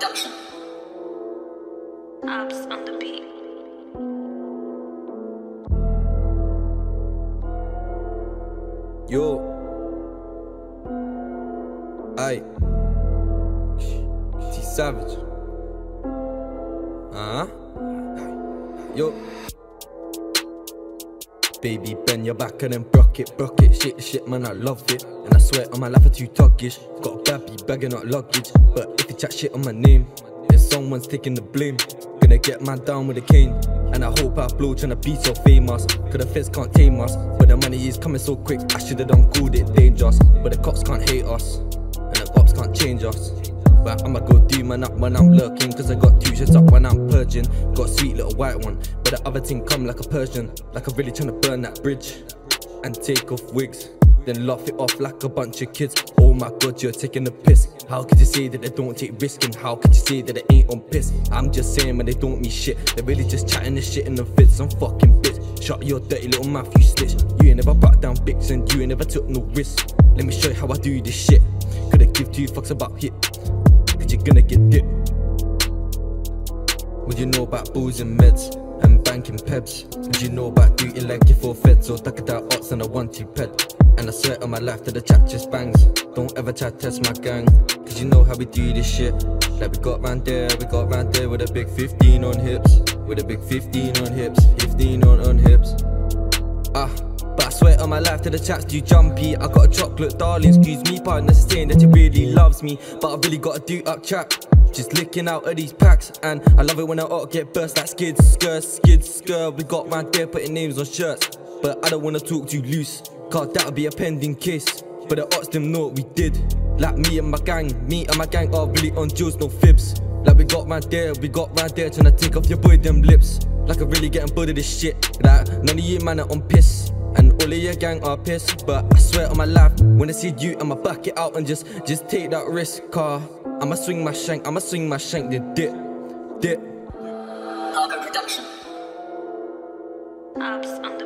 production. Abs on the beat. Yo. Aye. T Savage. Uh huh. Yo. Baby, bend your back and then broke it, broke it. Shit, shit, man, I love it. And I swear on my life, I'm too tuggish. Got a baby, bagging up luggage. But if you chat shit on my name, then someone's taking the blame. Gonna get man down with a cane. And I hope I blow tryna be so famous. Cause the feds can't tame us. But the money is coming so quick, I should've done good, it dangerous. But the cops can't hate us. And the cops can't change us. But I'ma go do when I'm lurking Cause I got two shots up when I'm purging Got a sweet little white one But the other thing come like a Persian Like I'm really trying to burn that bridge And take off wigs Then laugh it off like a bunch of kids. Oh my god you're taking the piss. How could you say that they don't take risk And how could you say that they ain't on piss? I'm just saying man they don't mean shit. They're really just chatting this shit in the fits. Some fucking bitch. Shut your dirty little mouth you snitch. You ain't never brought down bigs And you ain't never took no risks. Let me show you how I do this shit. Coulda give two fucks about hit. Cause you're gonna get dipped. What you know about booze and meds and banking pebs? What you know about duty like you for feds? Or ducking out odds on a one two ped? And I swear on my life that the chat just bangs. Don't ever try to test my gang, cause you know how we do this shit. Like we got round there, we got round there with a big 15 on hips. With a big 15 on hips, 15 on on hips. Ah. But I swear on my life to the chats do jumpy. I got a chocolate darling, excuse me, partner, saying that you really loves me. But I really gotta do up trap. Just licking out of these packs, and I love it when I ought get burst like skids, skir, skids, skir. We got round there putting names on shirts, but I don't wanna talk too loose, cause that'll be a pending case. But the odds them know what we did. Like me and my gang, me and my gang are really on Jules, no fibs. Like we got round there, we got round there trying to take off your boy them lips. Like I'm really getting bored of this shit. Like none of you man are on piss. And all of your gang are pissed, but I swear on my life, when I see you, I'ma back it out and just, just take that risk, car. I'ma swing my shank, I'ma swing my shank, the dip, dip. Parker production. Abs on